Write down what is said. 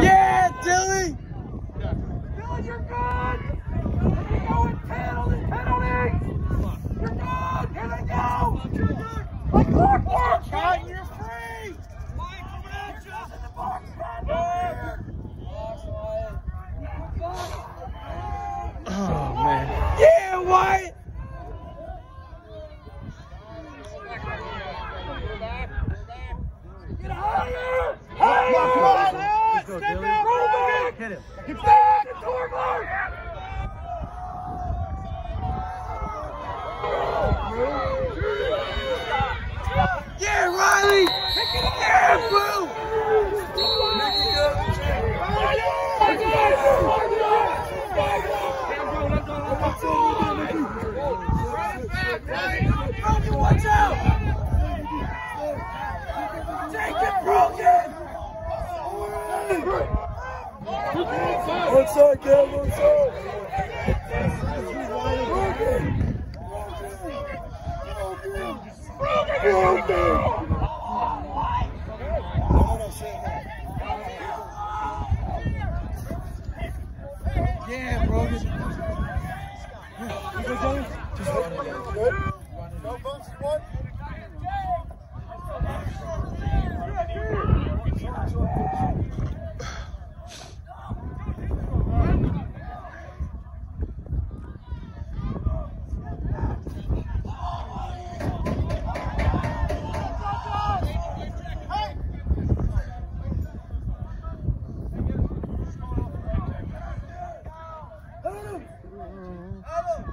Yeah, Dilly! Dylan, you're good! Go, Step Dilly. out, Rubik! Hit him. Get back! It's Torgler! Yeah, Riley! Yeah, Boo! Watch out! Take it, Brogan! One side, Kev, one side. Yeah, Brogan. No bumps, one. Adam!